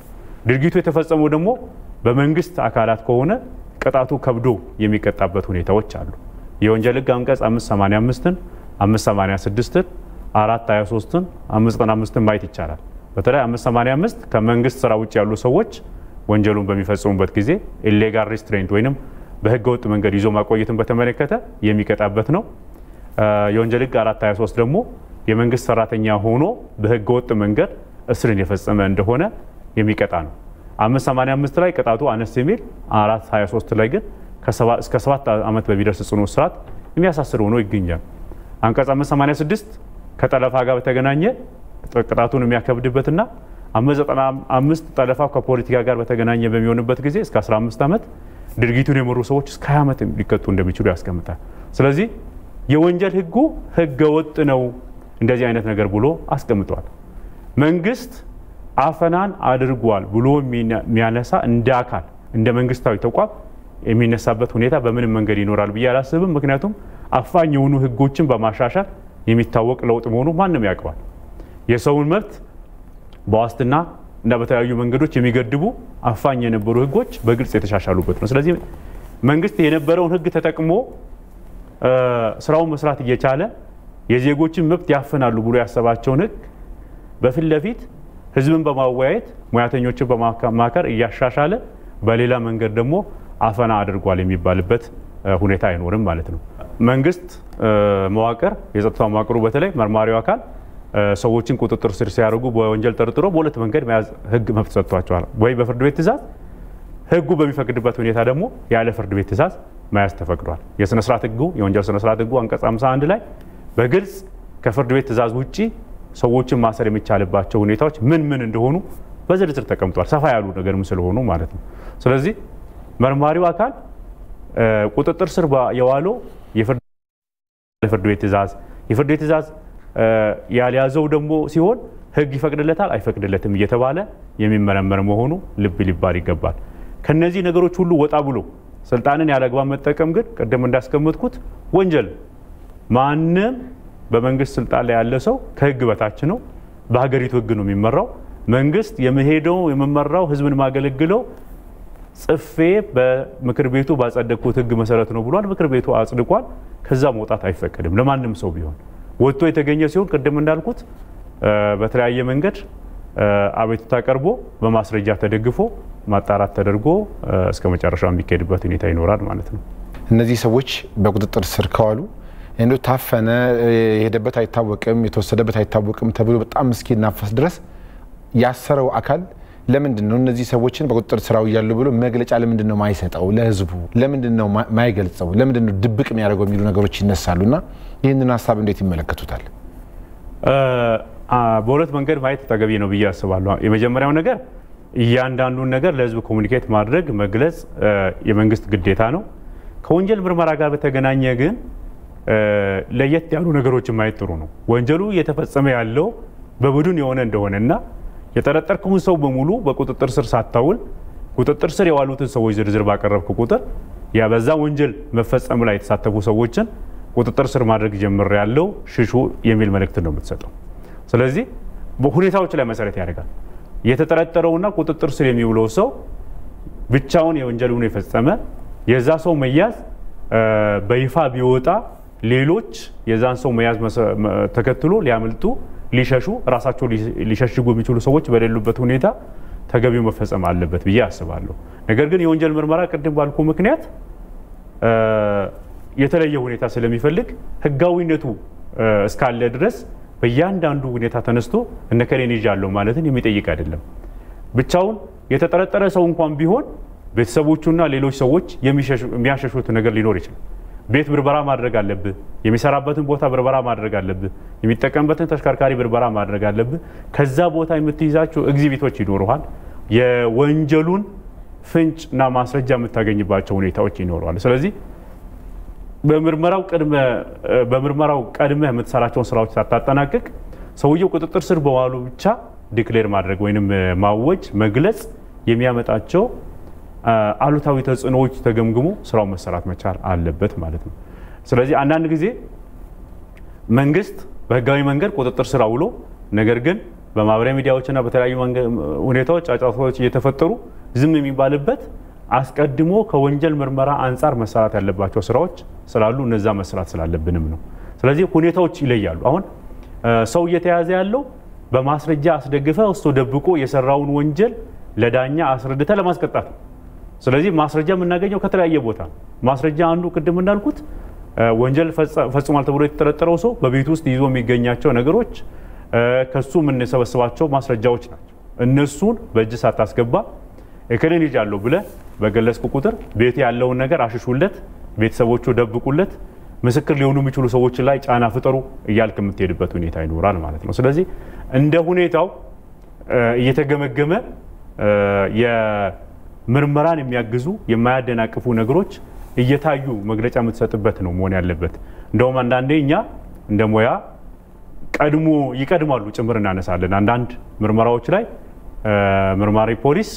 ድርጊቱ የተፈጸመው ደግሞ በመንግስት አካላት ከሆነ ቅጣቱ ከብዶ የሚቀጣበት ሁኔታዎች አሉ። የወንጀል ህግ አንቀጽ 585ን፣ 586ን፣ 423ን፣ 595ን ማየት ይቻላል። በተለይ 585 ከመንግስት ስራ ውጭ ያሉ ሰዎች ወንጀሉን በሚፈጽሙበት ጊዜ illegal restraint ወይም በህገ ወጥ መንገድ ይዞ ማቆየትን በተመለከተ የሚቀጣበት ነው። የወንጀል ህግ 423 ደግሞ የመንግስት ሰራተኛ ሆኖ በህገ ወጥ መንገድ እስርን የፈጸመ እንደሆነ የሚቀጣ ነው። 585 ላይ ቅጣቱ አነስ የሚል 423 ላይ ግን እስከ ሰባት ዓመት በሚደርስ ጽኑ እስራት የሚያሳስር ሆኖ ይገኛል። አንቀጽ 586 ከጠለፋ ጋር በተገናኘ ቅጣቱን የሚያከብድበትና 595 ጠለፋው ከፖለቲካ ጋር በተገናኘ በሚሆንበት ጊዜ እስከ 15 ዓመት ድርጊቱን የመሩ ሰዎች እስከ 20 ዓመት ሊቀጡ እንደሚችሉ ያስቀምጣል። ስለዚህ የወንጀል ህጉ ህገ ወጥ ነው እንደዚህ አይነት ነገር ብሎ አስቀምጧል። መንግስት አፈናን አድርጓል ብሎ የሚያነሳ እንደ አካል እንደ መንግስታዊ ተቋም የሚነሳበት ሁኔታ በምንም መንገድ ይኖራል ብዬ አላስብም። ምክንያቱም አፋኝ የሆኑ ህጎችን በማሻሻል የሚታወቅ ለውጥ መሆኑ ማንም ያውቀዋል። የሰውን መብት በዋስትና እና በተለያዩ መንገዶች የሚገድቡ አፋኝ የነበሩ ህጎች በግልጽ የተሻሻሉበት ነው። ስለዚህ መንግስት የነበረውን ህግ ተጠቅሞ ስራውን መስራት እየቻለ የዜጎችን መብት ያፍናሉ ብሎ ያሰባቸውን ህግ በፊት ለፊት ህዝብን በማወያየት ሙያተኞችን በማማከር እያሻሻለ በሌላ መንገድ ደግሞ አፈና አድርጓል የሚባልበት ሁኔታ አይኖርም ማለት ነው። መንግስት መዋቅር የጸጥታ መዋቅሩ በተለይ መርማሪው አካል ሰዎችን ቁጥጥር ስር ሲያደርጉ በወንጀል ጠርጥሮ በሁለት መንገድ መያዝ ህግ መብት ሰጥቷቸዋል። ወይ በፍርድ ቤት ትእዛዝ፣ ህጉ በሚፈቅድበት ሁኔታ ደግሞ ያለ ፍርድ ቤት ትእዛዝ መያዝ ተፈቅዷል። የስነ ስርዓት ህጉ የወንጀል ስነ ስርዓት ህጉ አንቀጽ 51 ላይ በግልጽ ከፍርድ ቤት ትዕዛዝ ውጭ ሰዎችን ማሰር የሚቻልባቸው ሁኔታዎች ምን ምን እንደሆኑ በዝርዝር ተቀምጧል። ሰፋ ያሉ ነገርም ስለሆኑ ማለት ነው። ስለዚህ መርማሪው አካል ቁጥጥር ስር የዋለው የፍርድ ቤት ትዕዛዝ የፍርድ ቤት ትዕዛዝ ያልያዘው ደግሞ ሲሆን ህግ ይፈቅድለታል አይፈቅድለትም እየተባለ የሚመረመር መሆኑ ልብ ሊባል ይገባል። ከነዚህ ነገሮች ሁሉ ወጣ ብሎ ስልጣንን ያለአግባብ መጠቀም ግን ቅድም እንዳስቀመጥኩት ወንጀል ማንም በመንግስት ስልጣን ላይ ያለ ሰው ከህግ በታች ነው። በሀገሪቱ ህግ ነው የሚመራው። መንግስት የምሄደው የምመራው ህዝብን ማገለግለው ጽፌ በምክር ቤቱ ባጸደቅኩት ህግ መሰረት ነው ብሏል። ምክር ቤቱ አጽድቋል። ከዛ መውጣት አይፈቀድም ለማንም ሰው ቢሆን። ወጥቶ የተገኘ ሲሆን ቅድም እንዳልኩት በተለያየ መንገድ አቤቱታ ቀርቦ በማስረጃ ተደግፎ ማጣራት ተደርጎ እስከ መጨረሻው የሚካሄድበት ሁኔታ ይኖራል ማለት ነው። እነዚህ ሰዎች በቁጥጥር ስር ከዋሉ እንዶ ታፈነ፣ የሄደበት አይታወቅም፣ የተወሰደበት አይታወቅም ተብሎ በጣም እስኪናፈስ ድረስ ያሰረው አካል ለምንድን ነው እነዚህ ሰዎችን በቁጥጥር ስራው እያሉ ብሎ መግለጫ ለምንድን ነው ማይሰጠው? ለህዝቡ ለምንድን ነው ማይገልጸው? ለምንድን ነው ድብቅ የሚያደርገው የሚሉ ነገሮች ይነሳሉ እና ይህንን ሀሳብ እንዴት ይመለከቱታል? በሁለት መንገድ ማየት ተገቢ ነው ብዬ አስባለሁ። የመጀመሪያው ነገር እያንዳንዱን ነገር ለህዝብ ኮሚኒኬት ማድረግ መግለጽ የመንግስት ግዴታ ነው። ከወንጀል ምርመራ ጋር በተገናኘ ግን ለየት ያሉ ነገሮችን ማየት ጥሩ ነው። ወንጀሉ እየተፈጸመ ያለው በቡድን የሆነ እንደሆነና የጠረጠርከውን ሰው በሙሉ በቁጥጥር ስር ሳታውል ቁጥጥር ስር የዋሉትን ሰዎች ዝርዝር ባቀረብክ ቁጥር በዛ ወንጀል መፈጸም ላይ የተሳተፉ ሰዎችን ቁጥጥር ስር ማድረግ ጀምር ያለው ሽሹ የሚል መልእክት ነው የምትሰጠው። ስለዚህ ሁኔታዎች ላይ መሰረት ያደርጋል። የተጠረጠረውና ቁጥጥር ስር የሚውለው ሰው ብቻውን የወንጀሉን የፈጸመ የዛ ሰው መያዝ በይፋ ቢወጣ ሌሎች የዛን ሰው መያዝ ተከትሎ ሊያመልጡ ሊሸሹ ራሳቸው ሊሸሽጉ የሚችሉ ሰዎች በሌሉበት ሁኔታ ተገቢው መፈጸም አለበት ብዬ አስባለሁ። ነገር ግን የወንጀል ምርመራ ቅድም ባልኩ ምክንያት የተለየ ሁኔታ ስለሚፈልግ ህጋዊነቱ እስካለ ድረስ በእያንዳንዱ ሁኔታ ተነስቶ እነከሌን ይዣለሁ ማለትን የሚጠይቅ አይደለም። ብቻውን የተጠረጠረ ሰው እንኳን ቢሆን ቤተሰቦቹና ሌሎች ሰዎች የሚያሸሹት ነገር ሊኖር ይችላል። ቤት ብርበራ ማድረግ አለብህ። የሚሰራበትን ቦታ ብርበራ ማድረግ አለብህ። የሚጠቀምበትን ተሽከርካሪ ብርበራ ማድረግ አለብህ። ከዛ ቦታ የምትይዛቸው ኤግዚቢቶች ይኖረዋል። የወንጀሉን ፍንጭ እና ማስረጃ የምታገኝባቸው ሁኔታዎች ይኖረዋል። ስለዚህ በምርመራው ቀድመህ የምትሰራቸውን ስራዎች ሳታጠናቅቅ ሰውየው ቁጥጥር ስር በዋሉ ብቻ declare ማድረግ ወይም ማወጅ መግለጽ የሚያመጣቸው አሉታዊ ተጽዕኖዎች ተገምግሞ ስራው መሰራት መቻል አለበት ማለት ነው። ስለዚህ አንዳንድ ጊዜ መንግስት በህጋዊ መንገድ ቁጥጥር ስር አውሎ ነገር ግን በማህበራዊ ሚዲያዎችና በተለያዩ ሁኔታዎች ጫጫታዎች እየተፈጠሩ ዝም የሚባልበት አስቀድሞ ከወንጀል ምርመራ አንጻር መሰራት ያለባቸው ስራዎች ስላሉ እነዛ መስራት ስላለብንም ነው። ስለዚህ ሁኔታዎች ይለያሉ። አሁን ሰው እየተያዘ ያለው በማስረጃ አስደግፈ እሱ ደብቆ የሰራውን ወንጀል ለዳኛ አስረድተ ለማስቀጣት ነው። ስለዚህ ማስረጃ የምናገኘው ከተለያየ ቦታ ማስረጃ አንዱ ቅድም እንዳልኩት ወንጀል ፈጽሟል ተብሎ የተጠረጠረው ሰው በቤት ውስጥ ይዞ የሚገኛቸው ነገሮች ከሱ የምንሰበስባቸው ማስረጃዎች ናቸው። እነሱን በእጅ ሳታስገባ እከሌን ይዣለሁ ብለህ በገለጽኩ ቁጥር ቤት ያለውን ነገር አሽሹለት፣ ቤተሰቦቹ ደብቁለት፣ ምስክር ሊሆኑ የሚችሉ ሰዎች ላይ ጫና ፍጠሩ እያልክ የምትሄድበት ሁኔታ ይኖራል ማለት ነው። ስለዚህ እንደ ሁኔታው እየተገመገመ የምርመራን የሚያግዙ የማያደናቅፉ ነገሮች እየታዩ መግለጫ የምትሰጥበት ነው መሆን ያለበት። እንደውም አንዳንዴ እኛ እንደ ሙያ ቀድሞ ይቀድማሉ ጭምር እናነሳለን። አንዳንድ ምርመራዎች ላይ ምርማሪ ፖሊስ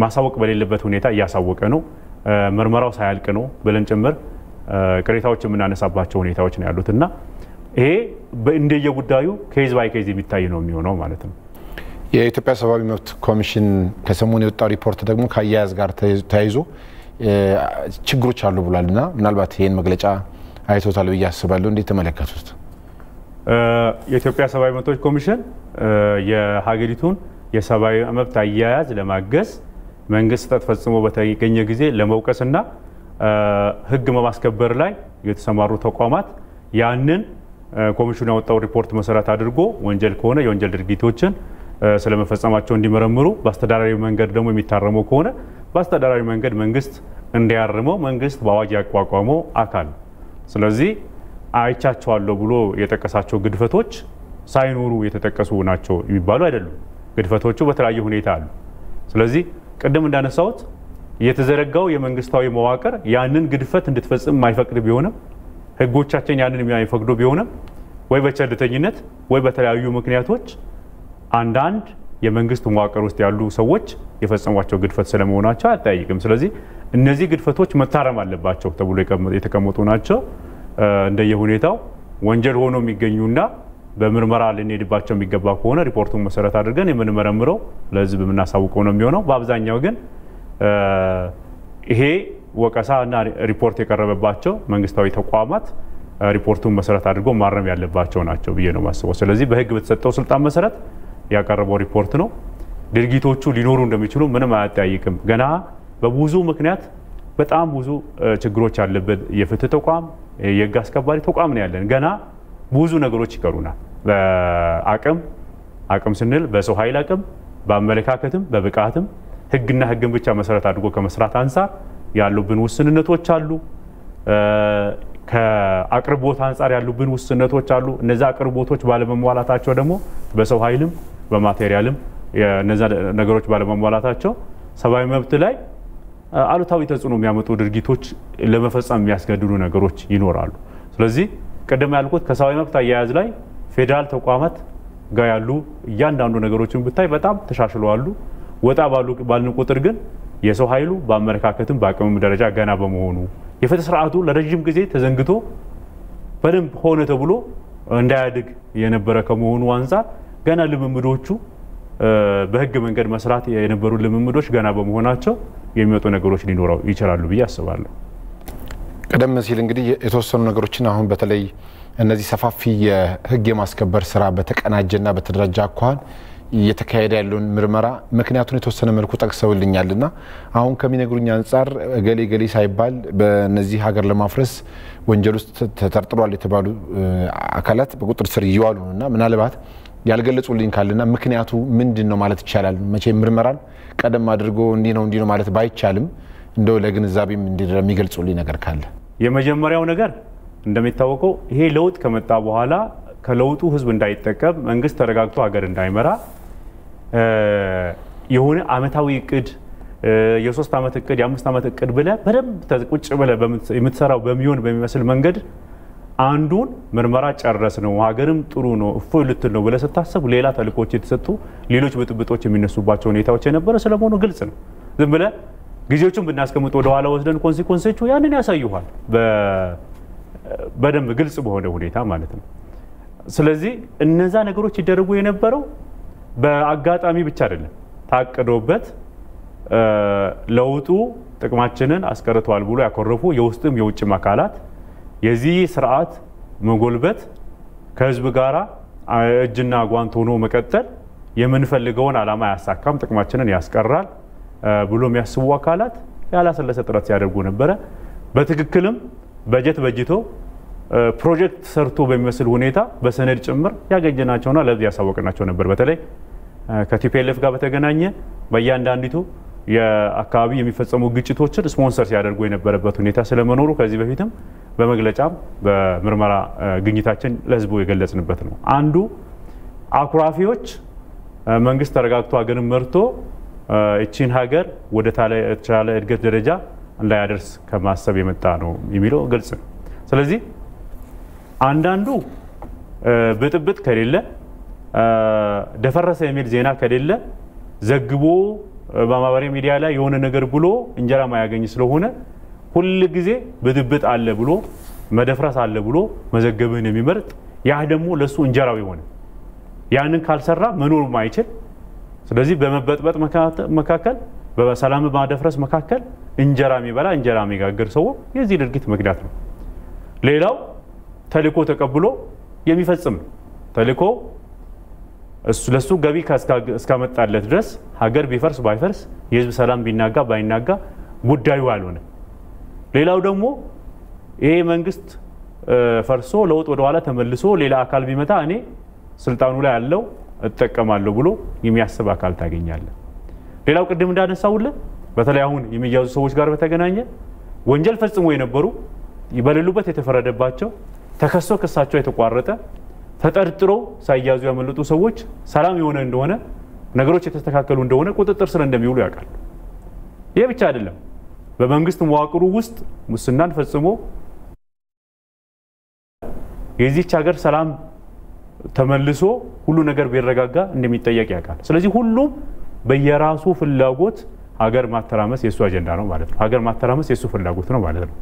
ማሳወቅ በሌለበት ሁኔታ እያሳወቀ ነው፣ ምርመራው ሳያልቅ ነው ብለን ጭምር ቅሬታዎች የምናነሳባቸው ሁኔታዎች ነው ያሉት እና ይሄ እንደየጉዳዩ case by case የሚታይ ነው የሚሆነው ማለት ነው። የኢትዮጵያ ሰብአዊ መብት ኮሚሽን ከሰሞኑ የወጣው ሪፖርት ደግሞ ከአያያዝ ጋር ተያይዞ ችግሮች አሉ ብሏል እና ምናልባት ይህን መግለጫ አይቶታል ብዬ አስባለሁ። እንዴት ተመለከቱት? የኢትዮጵያ ሰብአዊ መብቶች ኮሚሽን የሀገሪቱን የሰብአዊ መብት አያያዝ ለማገዝ መንግስት ስህተት ፈጽሞ በተገኘ ጊዜ ለመውቀስና ሕግ በማስከበር ላይ የተሰማሩ ተቋማት ያንን ኮሚሽኑ ያወጣው ሪፖርት መሰረት አድርጎ ወንጀል ከሆነ የወንጀል ድርጊቶችን ስለመፈጸማቸው እንዲመረምሩ፣ በአስተዳዳሪ መንገድ ደግሞ የሚታረሙ ከሆነ በአስተዳዳሪ መንገድ መንግስት እንዲያርመው መንግስት በአዋጅ ያቋቋመው አካል ነው። ስለዚህ አይቻቸዋለሁ ብሎ የጠቀሳቸው ግድፈቶች ሳይኖሩ የተጠቀሱ ናቸው የሚባሉ አይደሉም። ግድፈቶቹ በተለያየ ሁኔታ አሉ። ስለዚህ ቅድም እንዳነሳሁት የተዘረጋው የመንግስታዊ መዋቅር ያንን ግድፈት እንድትፈጽም የማይፈቅድ ቢሆንም ህጎቻችን ያንን የማይፈቅዱ ቢሆንም ወይ በቸልተኝነት ወይ በተለያዩ ምክንያቶች አንዳንድ የመንግስት መዋቅር ውስጥ ያሉ ሰዎች የፈጸሟቸው ግድፈት ስለመሆናቸው አያጠያይቅም። ስለዚህ እነዚህ ግድፈቶች መታረም አለባቸው ተብሎ የተቀመጡ ናቸው። እንደየ ሁኔታው ወንጀል ሆኖ የሚገኙና በምርመራ ልንሄድባቸው የሚገባ ከሆነ ሪፖርቱን መሰረት አድርገን የምንመረምረው ለህዝብ የምናሳውቀው ነው የሚሆነው። በአብዛኛው ግን ይሄ ወቀሳ እና ሪፖርት የቀረበባቸው መንግስታዊ ተቋማት ሪፖርቱን መሰረት አድርጎ ማረም ያለባቸው ናቸው ብዬ ነው የማስበው። ስለዚህ በህግ በተሰጠው ስልጣን መሰረት ያቀረበው ሪፖርት ነው። ድርጊቶቹ ሊኖሩ እንደሚችሉ ምንም አያጠያይቅም። ገና በብዙ ምክንያት በጣም ብዙ ችግሮች ያለበት የፍትህ ተቋም የህግ አስከባሪ ተቋም ነው ያለን። ገና ብዙ ነገሮች ይቀሩናል። በአቅም አቅም ስንል በሰው ኃይል አቅም፣ በአመለካከትም በብቃትም ህግና ህግን ብቻ መሰረት አድርጎ ከመስራት አንጻር ያሉብን ውስንነቶች አሉ። ከአቅርቦት አንጻር ያሉብን ውስንነቶች አሉ። እነዚ አቅርቦቶች ባለመሟላታቸው ደግሞ በሰው ኃይልም በማቴሪያልም እነዚ ነገሮች ባለመሟላታቸው ሰብአዊ መብት ላይ አሉታዊ ተጽዕኖ የሚያመጡ ድርጊቶች ለመፈጸም የሚያስገድዱ ነገሮች ይኖራሉ። ስለዚህ ቅድም ያልኩት ከሰብአዊ መብት አያያዝ ላይ ፌዴራል ተቋማት ጋር ያሉ እያንዳንዱ ነገሮችን ብታይ በጣም ተሻሽለዋሉ። ወጣ ባልን ቁጥር ግን የሰው ኃይሉ በአመለካከትም በአቅምም ደረጃ ገና በመሆኑ የፍትህ ስርዓቱ ለረዥም ጊዜ ተዘንግቶ በደንብ ሆነ ተብሎ እንዳያድግ የነበረ ከመሆኑ አንጻር ገና ልምምዶቹ በህግ መንገድ መስራት የነበሩ ልምምዶች ገና በመሆናቸው የሚወጡ ነገሮች ሊኖረው ይችላሉ ብዬ አስባለሁ። ቀደም ሲል እንግዲህ የተወሰኑ ነገሮችን አሁን በተለይ እነዚህ ሰፋፊ የህግ የማስከበር ስራ በተቀናጀና በተደራጀ አኳኋን እየተካሄደ ያለውን ምርመራ ምክንያቱን የተወሰነ መልኩ ጠቅሰውልኛል እና አሁን ከሚነግሩኝ አንጻር እገሌ ገሌ ሳይባል በነዚህ ሀገር ለማፍረስ ወንጀል ውስጥ ተጠርጥሯል የተባሉ አካላት በቁጥር ስር እየዋሉ ነው እና ምናልባት ያልገለጹልኝ ካለና ምክንያቱ ምንድን ነው ማለት ይቻላል። መቼ ምርመራን ቀደም አድርጎ እንዲህ ነው እንዲህ ነው ማለት ባይቻልም እንደው ለግንዛቤም የሚገልጹልኝ ነገር ካለ የመጀመሪያው ነገር እንደሚታወቀው ይሄ ለውጥ ከመጣ በኋላ ከለውጡ ህዝብ እንዳይጠቀም መንግስት ተረጋግቶ ሀገር እንዳይመራ የሆነ አመታዊ እቅድ የሶስት ዓመት እቅድ የአምስት ዓመት እቅድ ብለ በደንብ ቁጭ ብለ የምትሰራው በሚሆን በሚመስል መንገድ አንዱን ምርመራ ጨረስ ነው ሀገርም ጥሩ ነው እፎይ ልትል ነው ብለ ስታሰብ ሌላ ተልእኮች የተሰጡ ሌሎች ብጥብጦች የሚነሱባቸው ሁኔታዎች የነበረ ስለመሆኑ ግልጽ ነው። ዝም ብለ ጊዜዎቹን ብናስቀምጥ ወደኋላ ወስደን ኮንሲኮንሶቹ ያንን ያሳዩኋል በደንብ ግልጽ በሆነ ሁኔታ ማለት ነው። ስለዚህ እነዛ ነገሮች ይደረጉ የነበረው በአጋጣሚ ብቻ አይደለም፣ ታቅዶበት ለውጡ ጥቅማችንን አስቀርተዋል ብሎ ያኮረፉ የውስጥም የውጭም አካላት የዚህ ስርዓት መጎልበት ከህዝብ ጋር እጅና ጓንት ሆኖ መቀጠል የምንፈልገውን ዓላማ አያሳካም፣ ጥቅማችንን ያስቀራል ብሎ የሚያስቡ አካላት ያላሰለሰ ጥረት ሲያደርጉ ነበረ። በትክክልም በጀት በጅቶ ፕሮጀክት ሰርቶ በሚመስል ሁኔታ በሰነድ ጭምር ያገኘናቸውና ለዚህ ያሳወቅናቸው ነበር። በተለይ ከ TPLF ጋር በተገናኘ በእያንዳንዲቱ የአካባቢ የሚፈጸሙ ግጭቶችን ስፖንሰር ሲያደርጉ የነበረበት ሁኔታ ስለመኖሩ ከዚህ በፊትም በመግለጫም በምርመራ ግኝታችን ለህዝቡ የገለጽንበት ነው። አንዱ አኩራፊዎች መንግስት ተረጋግቶ ሀገርን መርቶ እቺን ሀገር ወደ ተሻለ እድገት ደረጃ እንዳያደርስ ከማሰብ የመጣ ነው የሚለው ግልጽ ነው። ስለዚህ አንዳንዱ ብጥብጥ ከሌለ ደፈረሰ የሚል ዜና ከሌለ ዘግቦ በማህበራዊ ሚዲያ ላይ የሆነ ነገር ብሎ እንጀራ ማያገኝ ስለሆነ ሁል ጊዜ ብጥብጥ አለ ብሎ መደፍረስ አለ ብሎ መዘገብህን የሚመርጥ ያ ደግሞ ለእሱ እንጀራው የሆነ ያንን ካልሰራ መኖር ማይችል ስለዚህ በመበጥበጥ መካከል በሰላም ማደፍረስ መካከል እንጀራ የሚበላ እንጀራ የሚጋግር ሰው የዚህ ድርጊት ምክንያት ነው። ሌላው ተልእኮ ተቀብሎ የሚፈጽም ነው። ተልእኮ ለሱ ገቢ እስካመጣለት ድረስ ሀገር ቢፈርስ ባይፈርስ፣ የህዝብ ሰላም ቢናጋ ባይናጋ ጉዳዩ አልሆነ። ሌላው ደግሞ ይሄ መንግስት ፈርሶ ለውጥ ወደኋላ ተመልሶ ሌላ አካል ቢመጣ እኔ ስልጣኑ ላይ ያለው እጠቀማለሁ ብሎ የሚያስብ አካል ታገኛለህ። ሌላው ቅድም እንዳነሳውልህ በተለይ አሁን የሚያዙ ሰዎች ጋር በተገናኘ ወንጀል ፈጽሞ የነበሩ በሌሉበት የተፈረደባቸው ተከሶ ክሳቸው የተቋረጠ ተጠርጥሮ ሳይያዙ ያመለጡ ሰዎች ሰላም የሆነ እንደሆነ ነገሮች የተስተካከሉ እንደሆነ ቁጥጥር ስር እንደሚውሉ ያውቃል። ይህ ብቻ አይደለም። በመንግስት መዋቅሩ ውስጥ ሙስናን ፈጽሞ የዚች ሀገር ሰላም ተመልሶ ሁሉ ነገር ቢረጋጋ እንደሚጠየቅ ያውቃል። ስለዚህ ሁሉም በየራሱ ፍላጎት ሀገር ማተራመስ የእሱ አጀንዳ ነው ማለት ነው። ሀገር ማተራመስ የእሱ ፍላጎት ነው ማለት ነው።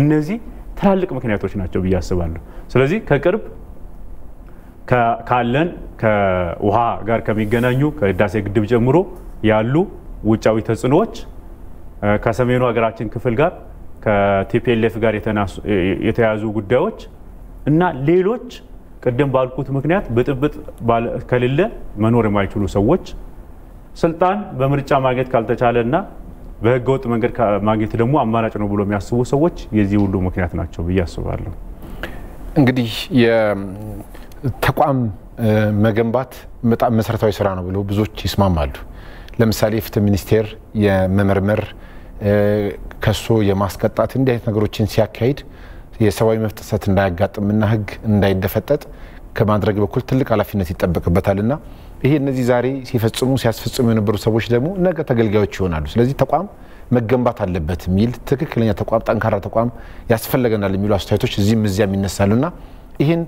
እነዚህ ትላልቅ ምክንያቶች ናቸው ብዬ አስባለሁ። ስለዚህ ከቅርብ ካለን ከውሃ ጋር ከሚገናኙ ከህዳሴ ግድብ ጀምሮ ያሉ ውጫዊ ተጽዕኖዎች ከሰሜኑ ሀገራችን ክፍል ጋር ከቲፒኤልኤፍ ጋር የተያዙ ጉዳዮች እና ሌሎች ቅድም ባልኩት ምክንያት ብጥብጥ ከሌለ መኖር የማይችሉ ሰዎች ስልጣን በምርጫ ማግኘት ካልተቻለ እና በህገወጥ መንገድ ማግኘት ደግሞ አማራጭ ነው ብሎ የሚያስቡ ሰዎች የዚህ ሁሉ ምክንያት ናቸው ብዬ አስባለሁ። እንግዲህ የተቋም መገንባት በጣም መሰረታዊ ስራ ነው ብሎ ብዙዎች ይስማማሉ። ለምሳሌ የፍትህ ሚኒስቴር የመመርመር ከሶ የማስቀጣት እንዲህ አይነት ነገሮችን ሲያካሂድ የሰብአዊ መብት ጥሰት እንዳያጋጥምና ህግ እንዳይደፈጠጥ ከማድረግ በኩል ትልቅ ኃላፊነት ይጠበቅበታል እና ይሄ እነዚህ ዛሬ ሲፈጽሙ ሲያስፈጽሙ የነበሩ ሰዎች ደግሞ ነገ ተገልጋዮች ይሆናሉ። ስለዚህ ተቋም መገንባት አለበት የሚል ትክክለኛ ተቋም፣ ጠንካራ ተቋም ያስፈልገናል የሚሉ አስተያየቶች እዚህም እዚያም ይነሳሉ እና ይህን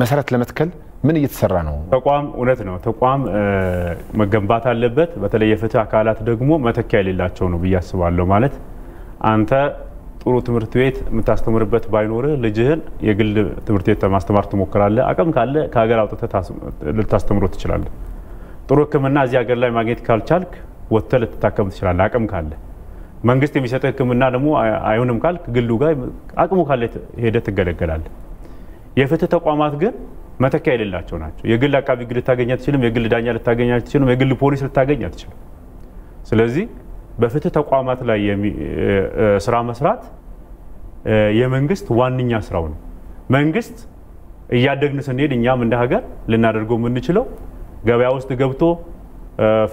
መሰረት ለመትከል ምን እየተሰራ ነው? ተቋም እውነት ነው፣ ተቋም መገንባት አለበት። በተለይ የፍትህ አካላት ደግሞ መተኪያ የሌላቸው ነው ብዬ አስባለሁ። ማለት አንተ ጥሩ ትምህርት ቤት የምታስተምርበት ባይኖርህ ልጅህን የግል ትምህርት ቤት ማስተማር ትሞክራለህ። አቅም ካለ ከሀገር አውጥተህ ልታስተምሮ ትችላለህ። ጥሩ ሕክምና እዚህ ሀገር ላይ ማግኘት ካልቻልክ ወጥተህ ልትታከም ትችላለህ፣ አቅም ካለ። መንግስት የሚሰጥህ ሕክምና ደግሞ አይሆንም ካልክ ግሉ ጋር አቅሙ ካለ ሄደህ ትገለገላለህ። የፍትህ ተቋማት ግን መተኪያ የሌላቸው ናቸው። የግል አቃቢ ሕግ ልታገኝ አትችልም። የግል ዳኛ ልታገኝ አትችልም። የግል ፖሊስ ልታገኝ አትችልም። ስለዚህ በፍትህ ተቋማት ላይ ስራ መስራት የመንግስት ዋነኛ ስራው ነው። መንግስት እያደግን ስንሄድ እኛም እንደ ሀገር ልናደርገው የምንችለው ገበያ ውስጥ ገብቶ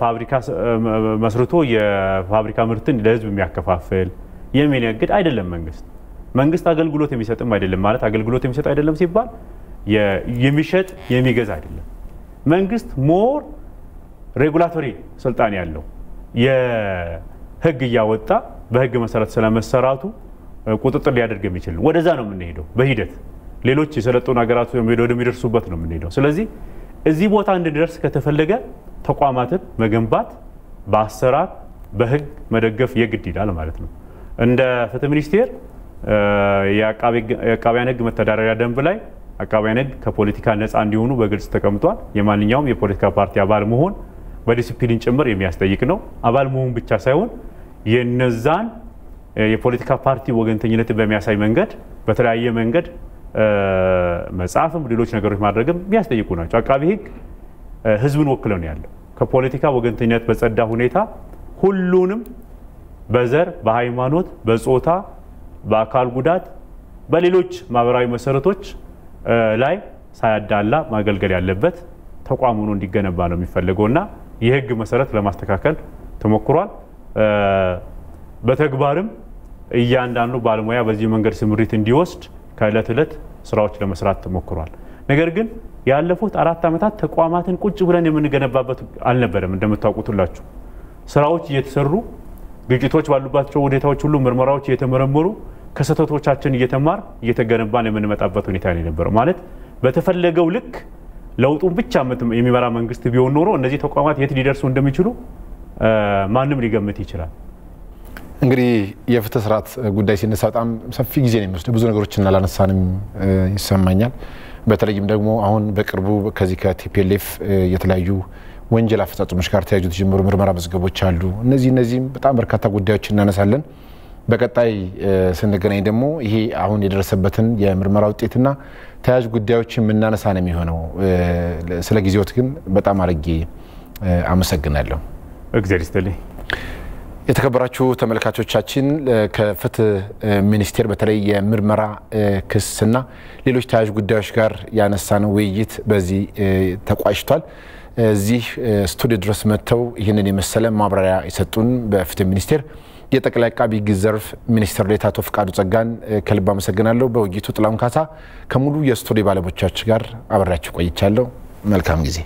ፋብሪካ መስርቶ የፋብሪካ ምርትን ለህዝብ የሚያከፋፍል የሚነግድ አይደለም። መንግስት መንግስት አገልግሎት የሚሰጥም አይደለም። ማለት አገልግሎት የሚሰጥ አይደለም ሲባል የሚሸጥ የሚገዛ አይደለም። መንግስት more regulatory ስልጣን ያለው የህግ እያወጣ በህግ መሰረት ስለመሰራቱ ቁጥጥር ሊያደርግ የሚችል ነው። ወደዛ ነው የምንሄደው በሂደት ሌሎች የሰለጠኑ ሀገራት ወደሚደርሱበት ነው የምንሄደው። ስለዚህ እዚህ ቦታ እንድንደርስ ከተፈለገ ተቋማትን መገንባት በአሰራር በህግ መደገፍ የግድ ይላል ማለት ነው። እንደ ፍትህ ሚኒስቴር የአቃቢያን ህግ መተዳደሪያ ደንብ ላይ አቃቢያን ህግ ከፖለቲካ ነፃ እንዲሆኑ በግልጽ ተቀምጧል። የማንኛውም የፖለቲካ ፓርቲ አባል መሆን በዲሲፕሊን ጭምር የሚያስጠይቅ ነው። አባል መሆን ብቻ ሳይሆን የነዛን የፖለቲካ ፓርቲ ወገንተኝነትን በሚያሳይ መንገድ በተለያየ መንገድ መጽሐፍም ሌሎች ነገሮች ማድረግም የሚያስጠይቁ ናቸው። አቃቢ ህግ ህዝብን ወክለው ነው ያለው። ከፖለቲካ ወገንተኝነት በጸዳ ሁኔታ ሁሉንም በዘር፣ በሃይማኖት፣ በጾታ፣ በአካል ጉዳት፣ በሌሎች ማህበራዊ መሰረቶች ላይ ሳያዳላ ማገልገል ያለበት ተቋም ሆኖ እንዲገነባ ነው የሚፈለገው እና የህግ መሰረት ለማስተካከል ተሞክሯል። በተግባርም እያንዳንዱ ባለሙያ በዚህ መንገድ ስምሪት እንዲወስድ ከእለት ዕለት ስራዎች ለመስራት ተሞክሯል። ነገር ግን ያለፉት አራት ዓመታት ተቋማትን ቁጭ ብለን የምንገነባበት አልነበረም። እንደምታውቁት ሁላችሁ ስራዎች እየተሰሩ ግጭቶች ባሉባቸው ሁኔታዎች ሁሉ ምርመራዎች እየተመረመሩ ከስህተቶቻችን እየተማር እየተገነባን የምንመጣበት ሁኔታ ነው የነበረው። ማለት በተፈለገው ልክ ለውጡን ብቻ የሚመራ መንግስት ቢሆን ኖሮ እነዚህ ተቋማት የት ሊደርሱ እንደሚችሉ ማንም ሊገምት ይችላል። እንግዲህ የፍትህ ስርዓት ጉዳይ ሲነሳ በጣም ሰፊ ጊዜ ነው የሚወስደው። ብዙ ነገሮችን አላነሳንም ይሰማኛል። በተለይም ደግሞ አሁን በቅርቡ ከዚህ ከቲፒኤልኤፍ የተለያዩ ወንጀል አፈጻጸሞች ጋር ተያይዞ የተጀመሩ ምርመራ መዝገቦች አሉ። እነዚህ እነዚህም በጣም በርካታ ጉዳዮች እናነሳለን። በቀጣይ ስንገናኝ ደግሞ ይሄ አሁን የደረሰበትን የምርመራ ውጤትና ተያያዥ ጉዳዮችን የምናነሳ ነው የሚሆነው። ስለ ጊዜዎት ግን በጣም አድርጌ አመሰግናለሁ። እግዚአብሔር ይስጥልኝ። የተከበራችሁ ተመልካቾቻችን ከፍትህ ሚኒስቴር በተለይ የምርመራ ክስና ሌሎች ተያያዥ ጉዳዮች ጋር ያነሳነው ውይይት በዚህ ተቋጭቷል። እዚህ ስቱዲዮ ድረስ መጥተው ይህንን የመሰለ ማብራሪያ የሰጡን በፍትህ ሚኒስቴር የጠቅላይ አቃቢ ሕግ ዘርፍ ሚኒስትር ዴኤታ አቶ ፍቃዱ ጸጋን ከልብ አመሰግናለሁ። በውይይቱ ጥላሁን ካሳ ከሙሉ የስቱዲዮ ባለሙያዎች ጋር አብሬያችሁ ቆይቻለሁ። መልካም ጊዜ